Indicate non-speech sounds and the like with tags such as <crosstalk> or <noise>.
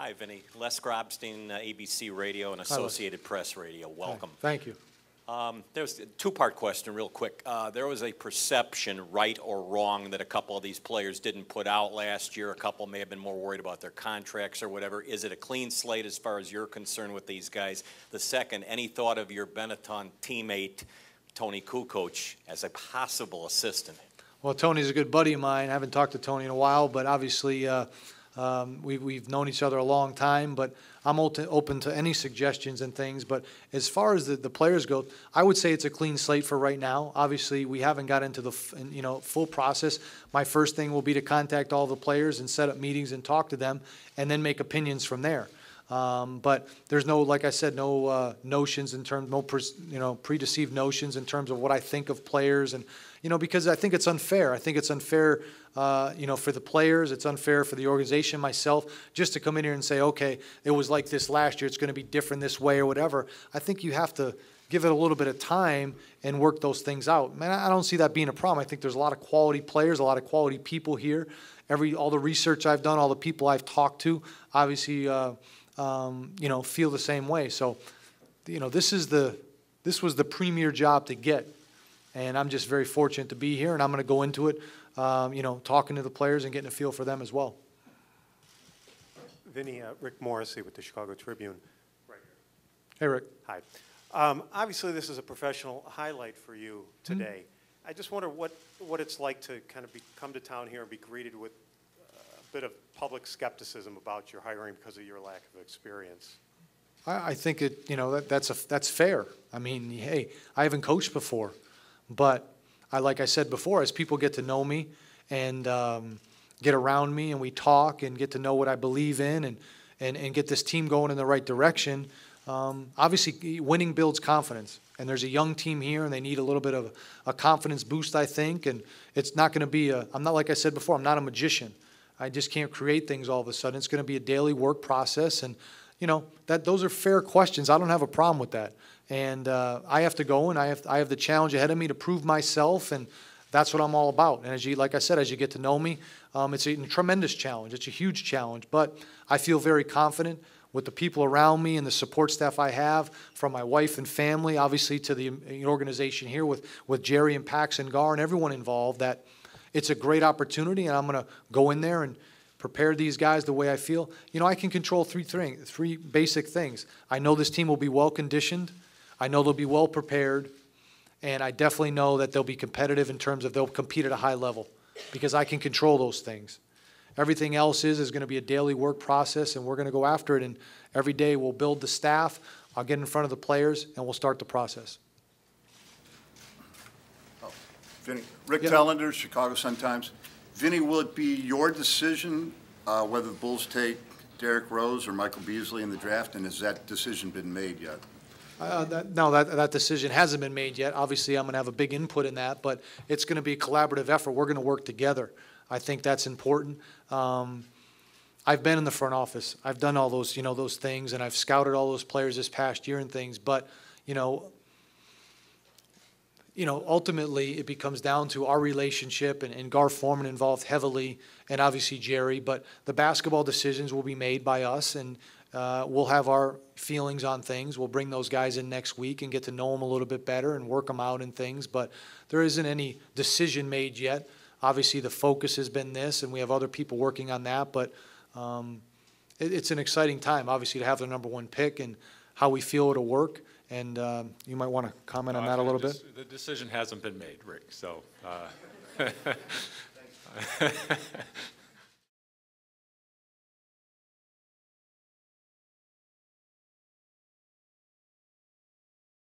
Hi, Vinny. Les Grobstein, uh, ABC Radio and Associated Press Radio. Welcome. Thank you. Um, There's a two-part question, real quick. Uh, There was a perception, right or wrong, that a couple of these players didn't put out last year. A couple may have been more worried about their contracts or whatever. Is it a clean slate as far as you're concerned with these guys? The second, any thought of your Benetton teammate, Toni Kukoc, as a possible assistant? Well, Toni's a good buddy of mine. I haven't talked to Tony in a while, but obviously, uh, um, we, we've known each other a long time, but I'm open, open to any suggestions and things. But as far as the, the players go, I would say it's a clean slate for right now. Obviously, we haven't got into the you know full process. My first thing will be to contact all the players and set up meetings and talk to them, and then make opinions from there. Um, but there's no, like I said, no uh, notions in terms, no pres, you know predeceived notions in terms of what I think of players, and you know because I think it's unfair. I think it's unfair, uh, you know, for the players. It's unfair for the organization, myself, just to come in here and say, okay, it was like this last year. It's going to be different this way or whatever. I think you have to give it a little bit of time and work those things out. Man, I don't see that being a problem. I think there's a lot of quality players, a lot of quality people here. Every all the research I've done, all the people I've talked to, obviously. Uh, um, you know, feel the same way. So, you know, this is the this was the premier job to get, and I'm just very fortunate to be here. And I'm going to go into it, um, you know, talking to the players and getting a feel for them as well. Vinny, uh, Rick Morrissey with the Chicago Tribune. Right. Hey, Rick. Hi. Um, obviously, this is a professional highlight for you today. I just wonder what, what it's like to kind of be, come to town here and be greeted with a bit of public skepticism about your hiring because of your lack of experience. I, I think it, you know, that, that's a that's fair. I mean, hey, I haven't coached before, but I, like I said before, as people get to know me and um, get around me and we talk and get to know what I believe in and and, and get this team going in the right direction. Um, obviously, winning builds confidence, and there's a young team here, and they need a little bit of a confidence boost, I think. And it's not going to be a. I'm not like I said before. I'm not a magician. I just can't create things all of a sudden. It's going to be a daily work process, and you know that those are fair questions. I don't have a problem with that, and uh, I have to go and I have I have the challenge ahead of me to prove myself, and that's what I'm all about. And as you, like I said, as you get to know me, um, it's a tremendous challenge. It's a huge challenge, but I feel very confident with the people around me and the support staff I have, from my wife and family, obviously to the organization here with with Jerry and Pax and Gar and everyone involved that it's a great opportunity, and I'm going to go in there and prepare these guys the way I feel. You know, I can control three things, three basic things. I know this team will be well conditioned. I know they'll be well prepared, and I definitely know that they'll be competitive in terms of they'll compete at a high level because I can control those things. Everything else is is going to be a daily work process, and we're going to go after it. And every day we'll build the staff. I'll get in front of the players, and we'll start the process. Vinny, Rick Yeah. Telander, Chicago Sun-Times. Vinny, will it be your decision uh, whether the Bulls take Derrick Rose or Michael Beasley in the draft, and has that decision been made yet? Uh, that, no, that, that decision hasn't been made yet. Obviously, I'm going to have a big input in that, but it's going to be a collaborative effort. We're going to work together. I think that's important. Um, I've been in the front office. I've done all those, you know, those things, and I've scouted all those players this past year and things. But, you know, you know, ultimately it becomes down to our relationship, and, and Gar Forman involved heavily, and obviously Jerry. But the basketball decisions will be made by us, and uh, we'll have our feelings on things. We'll bring those guys in next week and get to know them a little bit better and work them out and things. But there isn't any decision made yet. Obviously, the focus has been this, and we have other people working on that. But um, it, it's an exciting time, obviously, to have the number one pick and how we feel it'll work. And um, you might want to comment on that a the little bit. The decision hasn't been made, Rick, so. uh, <laughs>